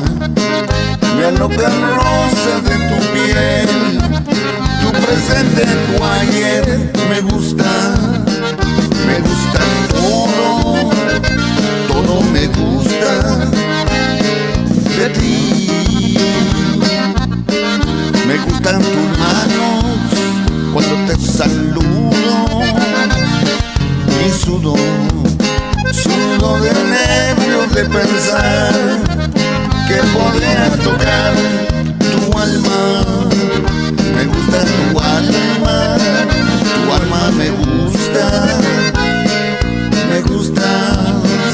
me aloca, me aloca el rosa de tu piel, tu presente, tu ayer, me gusta, me gusta todo, todo me gusta de ti. Me gustan tus manos cuando te saludo. Y sudo, sudo de nervios de pensar que podría tocar tu alma. Me gusta tu alma, tu alma me gusta, me gustas.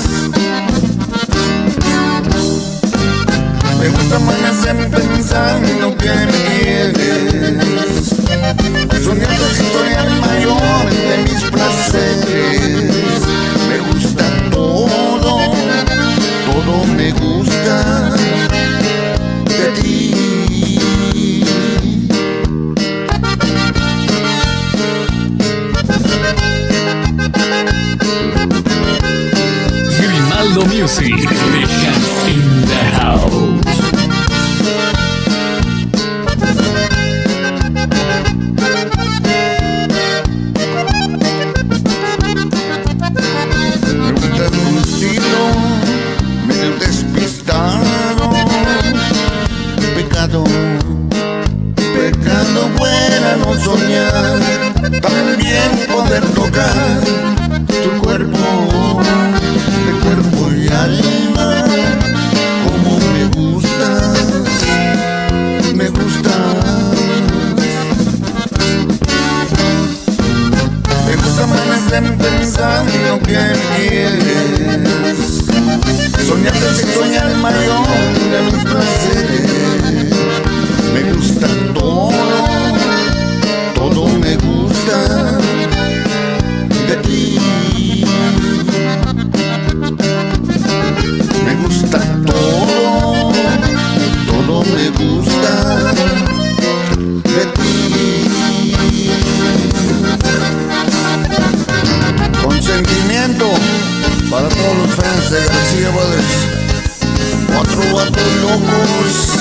Me gusta amanecer Music. Dejan in the house. Me tu estilo, medio despistado. Pecado, pecado fuera no soñar. También poder tocar gusta amanecer pensando que me quieres de García Brothers. Cuatro vatos locos